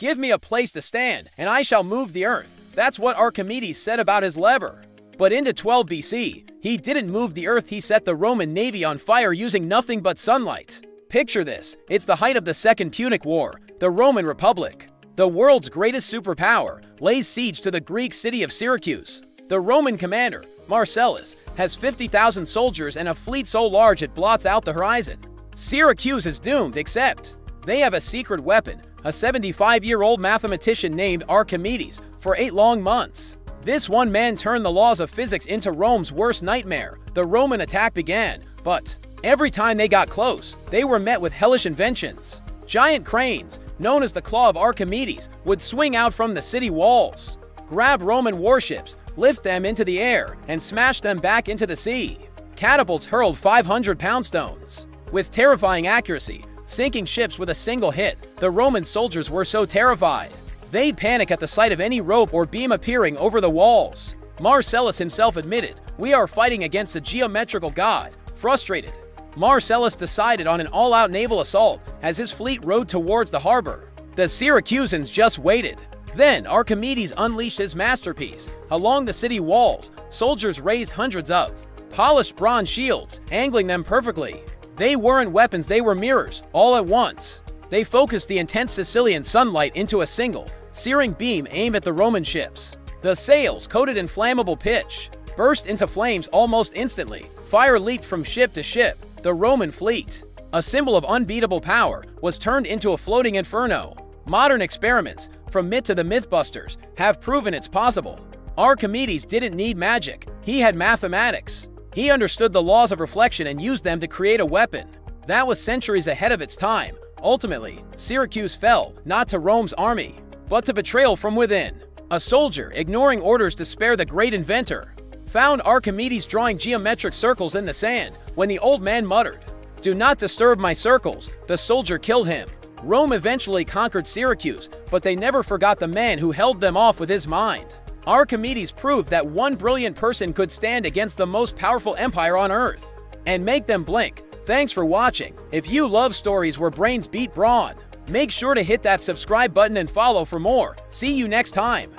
Give me a place to stand, and I shall move the earth. That's what Archimedes said about his lever. But into 12 BC, he didn't move the earth, he set the Roman navy on fire using nothing but sunlight. Picture this it's the height of the Second Punic War, the Roman Republic. The world's greatest superpower lays siege to the Greek city of Syracuse. The Roman commander, Marcellus, has 50,000 soldiers and a fleet so large it blots out the horizon. Syracuse is doomed, except they have a secret weapon, a 75 year old mathematician named Archimedes, for eight long months. This one man turned the laws of physics into Rome's worst nightmare. The Roman attack began, but every time they got close, they were met with hellish inventions. Giant cranes, known as the Claw of Archimedes, would swing out from the city walls, grab Roman warships, lift them into the air, and smash them back into the sea. Catapults hurled 500 pound stones. With terrifying accuracy, sinking ships with a single hit, the Roman soldiers were so terrified. They'd panic at the sight of any rope or beam appearing over the walls. Marcellus himself admitted, We are fighting against a geometrical god. Frustrated, Marcellus decided on an all out naval assault as his fleet rowed towards the harbor. The Syracusans just waited. Then Archimedes unleashed his masterpiece. Along the city walls, soldiers raised hundreds of polished bronze shields, angling them perfectly. They weren't weapons, they were mirrors, all at once. They focused the intense Sicilian sunlight into a single, searing beam aimed at the Roman ships. The sails, coated in flammable pitch, burst into flames almost instantly. Fire leaped from ship to ship. The Roman fleet, a symbol of unbeatable power, was turned into a floating inferno. Modern experiments, from myth to the Mythbusters, have proven it's possible. Archimedes didn't need magic, he had mathematics. He understood the laws of reflection and used them to create a weapon. That was centuries ahead of its time. Ultimately, Syracuse fell, not to Rome's army, but to betrayal from within. A soldier, ignoring orders to spare the great inventor, found Archimedes drawing geometric circles in the sand when the old man muttered, Do not disturb my circles. The soldier killed him. Rome eventually conquered Syracuse, but they never forgot the man who held them off with his mind. Archimedes proved that one brilliant person could stand against the most powerful empire on earth and make them blink. Thanks for watching. If you love stories where brains beat brawn, make sure to hit that subscribe button and follow for more. See you next time.